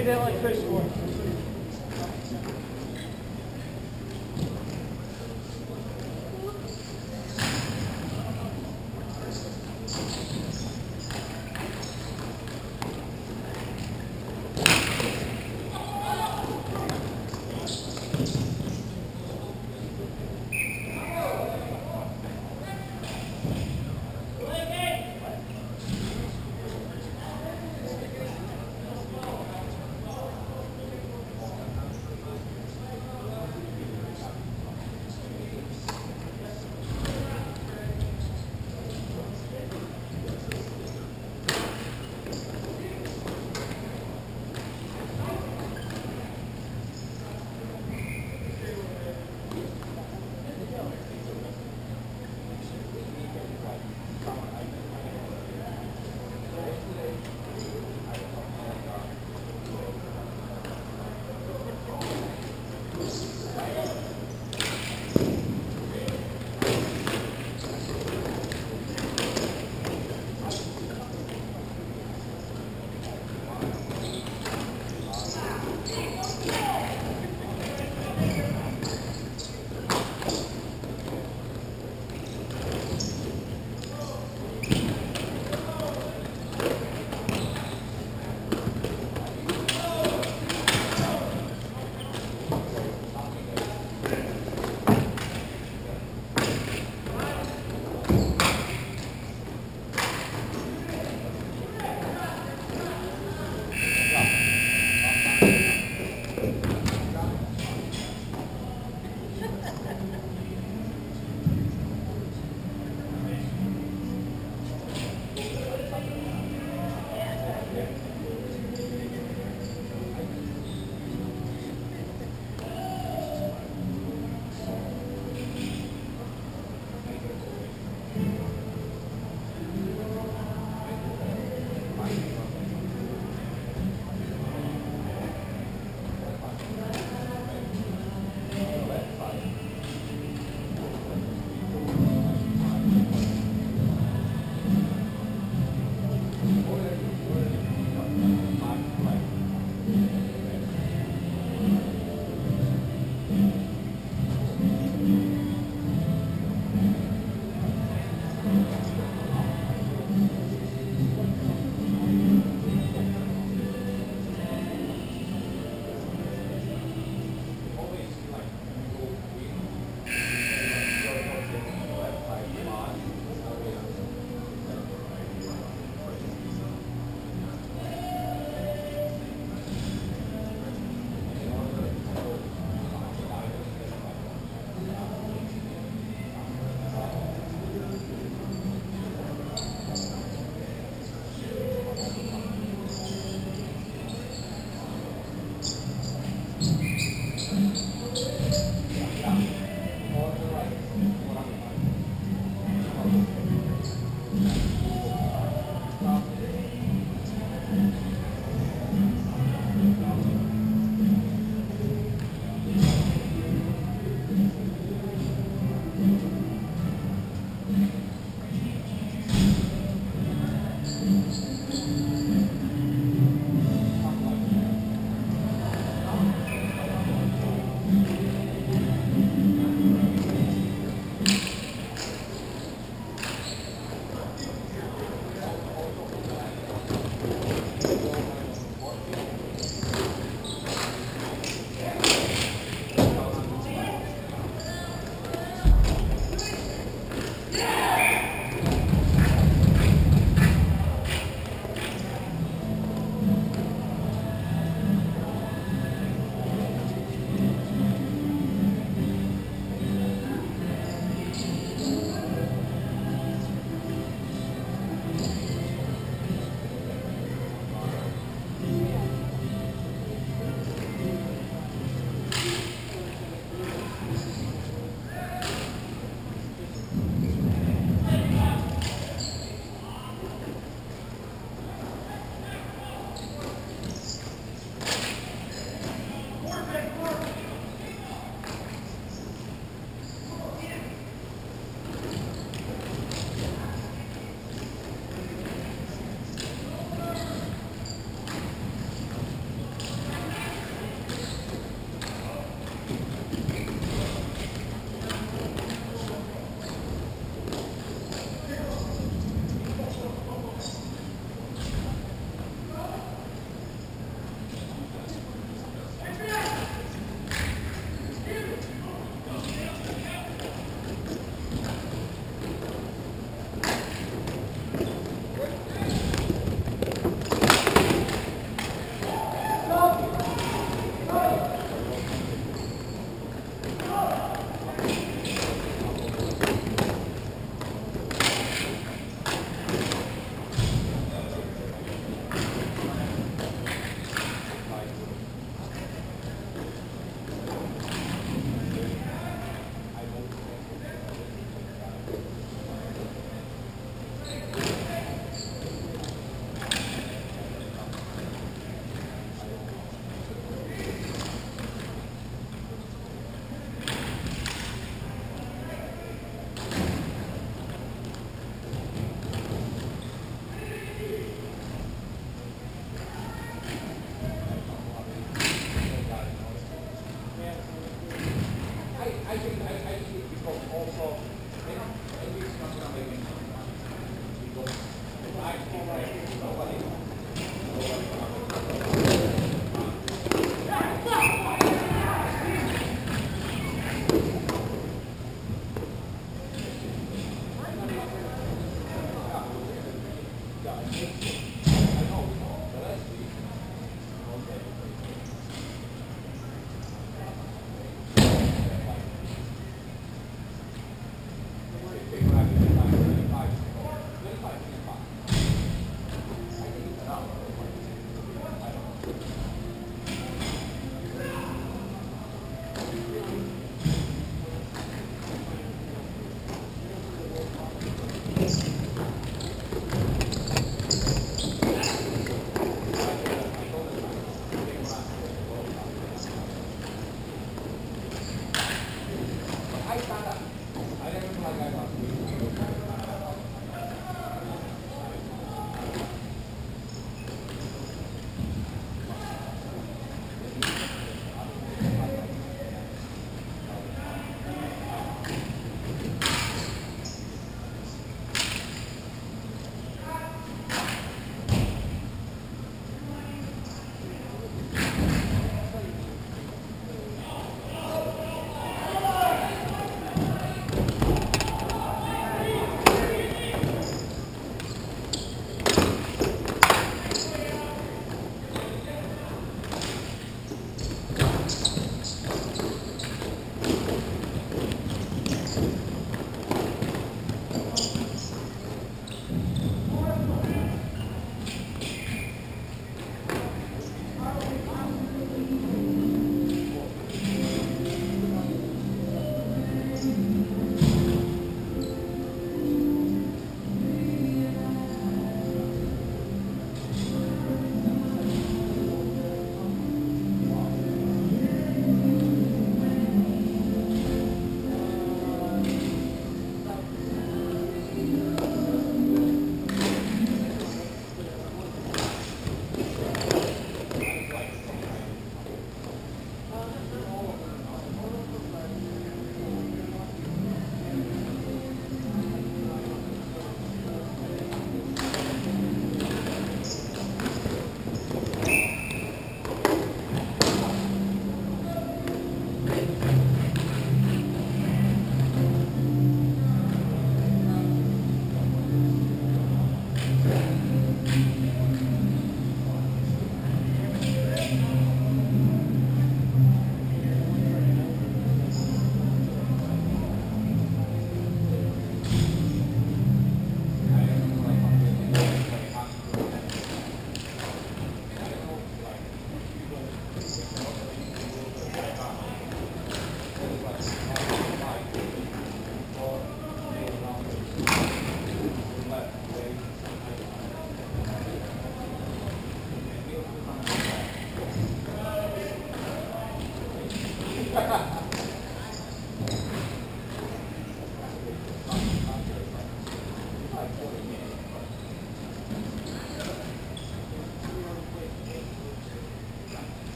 At least like Chris